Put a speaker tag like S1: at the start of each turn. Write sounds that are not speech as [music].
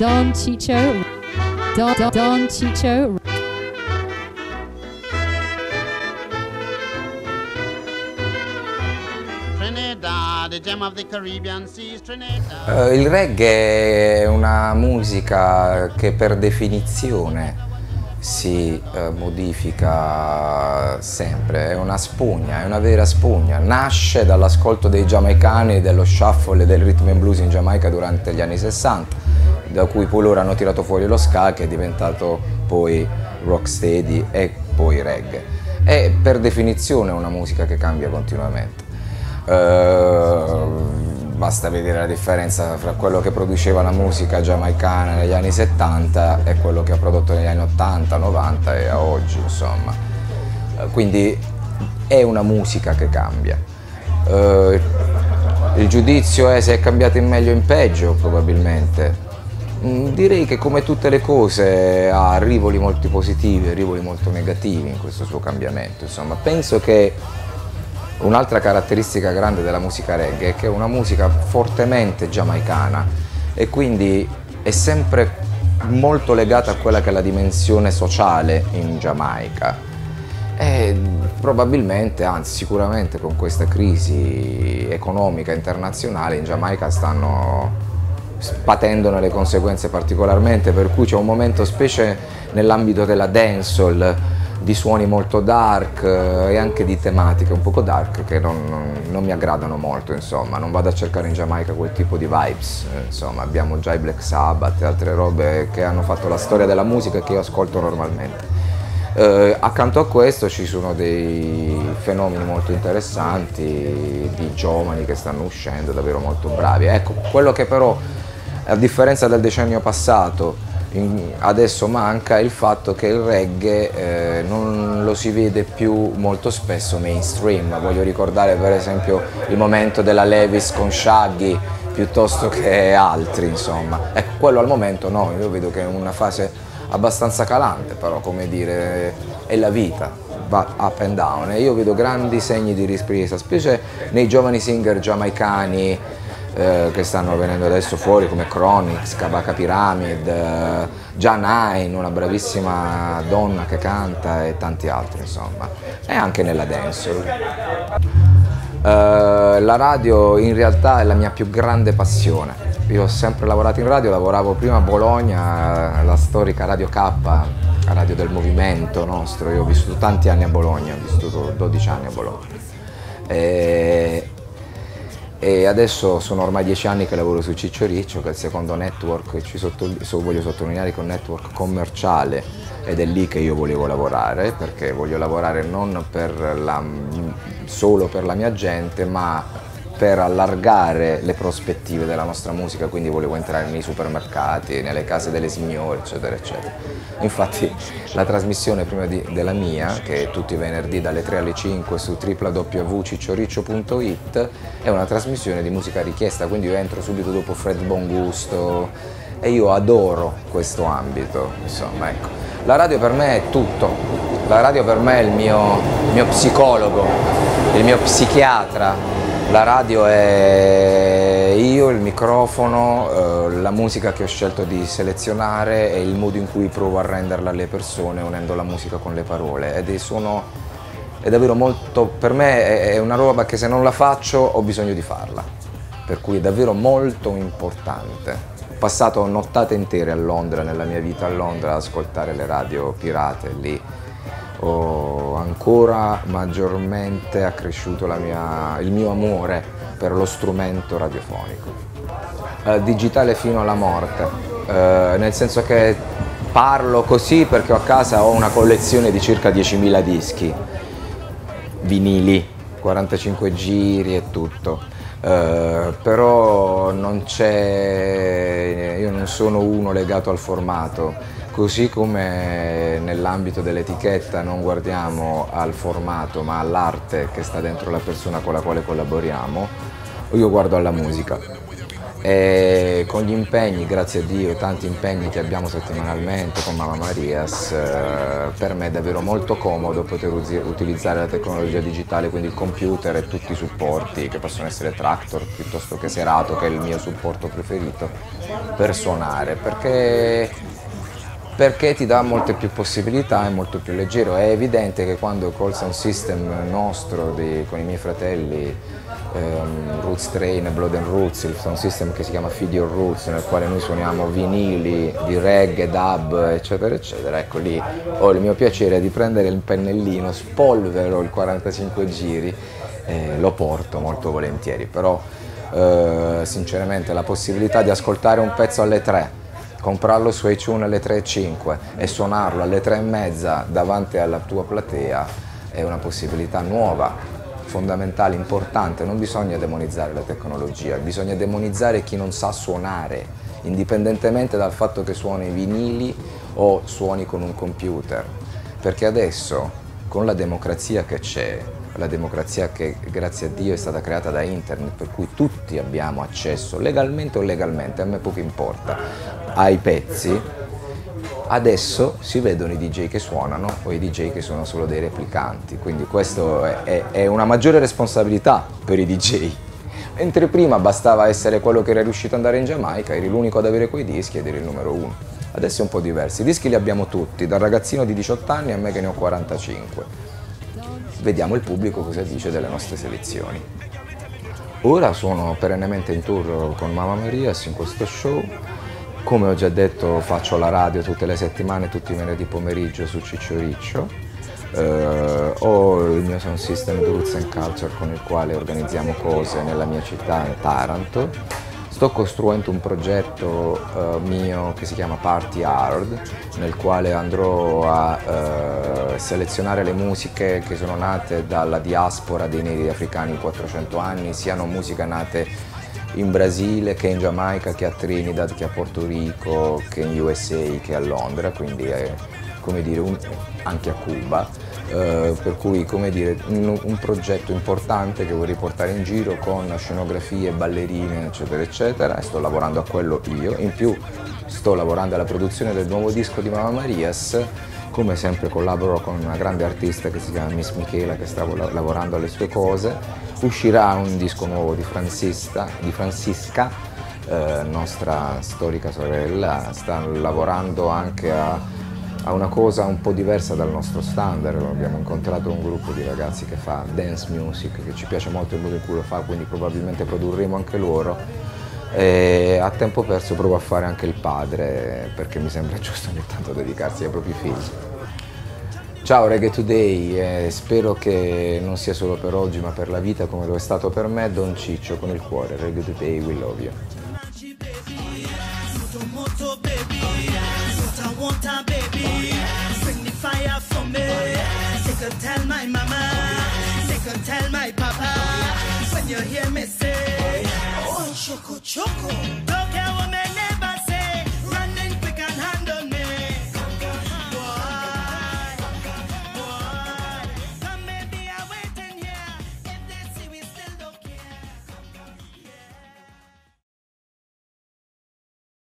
S1: Don Chicho, Don, Don, Don Chicho.
S2: Trinidad, the gem of the Caribbean seas, Trinidad.
S3: Eh, il reggae è una musica che per definizione si eh, modifica sempre, è una spugna, è una vera spugna, nasce dall'ascolto dei giamaicani dello shuffle e del rhythm and blues in Giamaica durante gli anni 60, da cui poi loro hanno tirato fuori lo ska che è diventato poi rocksteady e poi reggae. È per definizione una musica che cambia continuamente. Eh, basta vedere la differenza fra quello che produceva la musica giamaicana negli anni 70 e quello che ha prodotto negli anni 80, 90 e a oggi, insomma. Eh, Quindi è una musica che cambia. Eh, il giudizio è se è cambiato in meglio o in peggio, probabilmente. Mm, Direi che come tutte le cose ha rivoli molto positivi e rivoli molto negativi in questo suo cambiamento. Insomma, penso che Un'altra caratteristica grande della musica reggae è che è una musica fortemente giamaicana e quindi è sempre molto legata a quella che è la dimensione sociale in Giamaica. E probabilmente, anzi sicuramente con questa crisi economica internazionale in Giamaica stanno patendone le conseguenze particolarmente, per cui c'è un momento, specie nell'ambito della dancehall, di suoni molto dark eh, e anche di tematiche un poco dark che non, non- non mi aggradano molto, insomma, non vado a cercare in Giamaica quel tipo di vibes, eh, insomma, abbiamo già i Black Sabbath e altre robe che hanno fatto la storia della musica che io ascolto normalmente. Eh, accanto a questo ci sono dei fenomeni molto interessanti di giovani che stanno uscendo davvero molto bravi. Ecco, quello che però a differenza del decennio passato in- adesso manca il fatto che il reggae eh, non lo si vede più molto spesso mainstream. Voglio ricordare per esempio il momento della Levis con Shaggy piuttosto che altri, insomma. Ecco, quello al momento no, io vedo che è una fase abbastanza calante, però come dire, è la vita, va up and down e io vedo grandi segni di ripresa, specie nei giovani singer giamaicani eh, che stanno venendo adesso fuori come Chronix, Kabaka Pyramid, eh, Janine, una bravissima donna che canta e tanti altri insomma, e anche nella dancehall. Eh, la radio in realtà è la mia più grande passione. Io ho sempre lavorato in radio, lavoravo prima a Bologna, la storica Radio K, la radio del movimento nostro. Io ho vissuto tanti anni a Bologna, ho vissuto 12 anni a Bologna. E, e adesso sono ormai 10 anni che lavoro su Ciccio Riccio, che è il secondo network, ci sotto- so- voglio sottolineare che è un network commerciale ed è lì che io volevo lavorare, perché voglio lavorare non per la- solo per la mia gente, ma per allargare le prospettive della nostra musica, quindi volevo entrare nei supermercati, nelle case delle signore, eccetera, eccetera. Infatti la trasmissione prima di- della mia, che è tutti i venerdì dalle 3 alle 5 su www.ciccioriccio.it, è una trasmissione di musica richiesta, quindi io entro subito dopo Fred Bongusto e io adoro questo ambito, insomma, ecco. La radio per me è tutto, la radio per me è il mio, il mio psicologo, il mio psichiatra, la radio è io, il microfono, eh, la musica che ho scelto di selezionare e il modo in cui provo a renderla alle persone unendo la musica con le parole. Ed è, sono, è davvero molto, per me è, è una roba che se non la faccio ho bisogno di farla, per cui è davvero molto importante. Ho passato nottate intere a Londra, nella mia vita a Londra, ad ascoltare le radio pirate lì. Ho ancora maggiormente accresciuto mia- il mio amore per lo strumento radiofonico. Eh, digitale fino alla morte, eh, nel senso che parlo così perché a casa ho una collezione di circa 10.000 dischi, vinili, 45 giri e tutto. Eh, però non c'è, io non sono uno legato al formato, così come nell'ambito dell'etichetta non guardiamo al formato ma all'arte che sta dentro la persona con la quale collaboriamo, io guardo alla musica. E con gli impegni, grazie a Dio, tanti impegni che abbiamo settimanalmente con Mamma Marias, eh, per me è davvero molto comodo poter utilizzare la tecnologia digitale, quindi il computer e tutti i supporti che possono essere Tractor piuttosto che Serato, che è il mio supporto preferito, per suonare, perché perché ti dà molte più possibilità, è molto più leggero. È evidente che quando call sound system nostro di, con i miei fratelli, ehm, Roots Train e Blood and Roots, il sound system che si chiama Feed Your Roots, nel quale noi suoniamo vinili di reggae, dub, eccetera, eccetera, ecco lì ho il mio piacere di prendere il pennellino, spolvero il 45 giri e lo porto molto volentieri, però eh, sinceramente la possibilità di ascoltare un pezzo alle 3 comprarlo su iTunes alle 3.05 e suonarlo alle 3.30 davanti alla tua platea è una possibilità nuova, fondamentale, importante. Non bisogna demonizzare la tecnologia, bisogna demonizzare chi non sa suonare, indipendentemente dal fatto che suoni vinili o suoni con un computer. Perché adesso, con la democrazia che c'è, la democrazia che grazie a Dio è stata creata da internet, per cui tutti abbiamo accesso, legalmente o legalmente, a me poco importa, ai pezzi, adesso si vedono i DJ che suonano o i DJ che sono solo dei replicanti, quindi questo è, è, è una maggiore responsabilità per i DJ. Mentre prima bastava essere quello che era riuscito ad andare in Giamaica, eri l'unico ad avere quei dischi ed eri il numero uno. Adesso è un po' diverso, i dischi li abbiamo tutti, dal ragazzino di 18 anni a me che ne ho 45 vediamo il pubblico cosa dice delle nostre selezioni. Ora sono perennemente in tour con Mamma Marias in questo show, come ho già detto faccio la radio tutte le settimane, tutti i venerdì pomeriggio su Ciccio Riccio, eh, ho il mio sound system Roots and Culture con il quale organizziamo cose nella mia città, in Taranto, Sto costruendo un progetto uh, mio che si chiama Party Hard, nel quale andrò a uh, selezionare le musiche che sono nate dalla diaspora dei neri africani in 400 anni, siano musiche nate in Brasile, che in Giamaica, che a Trinidad, che a Porto Rico, che in USA, che a Londra, quindi è, come dire, un, anche a Cuba eh, per cui come dire, un, un, progetto importante che vorrei portare in giro con scenografie, ballerine eccetera eccetera. E sto lavorando a quello io, in più sto lavorando alla produzione del nuovo disco di Mamma Marias come sempre collaboro con una grande artista che si chiama Miss Michela che sta lavorando alle sue cose, uscirà un disco nuovo di, di Francisca, eh, nostra storica sorella, sta lavorando anche a a una cosa un po' diversa dal nostro standard, abbiamo incontrato un gruppo di ragazzi che fa dance music, che ci piace molto il modo in cui lo fa, quindi probabilmente produrremo anche loro. E a tempo perso provo a fare anche il padre perché mi sembra [laughs] giusto ogni tanto dedicarsi ai propri figli. Ciao Reggae Today, eh, spero che non sia solo per oggi ma per la vita come lo è stato per me, Don Ciccio con il cuore, Reggae Today, we love you. Tell my mama. Take a tell my papa. When you hear me say, oh, choco choco.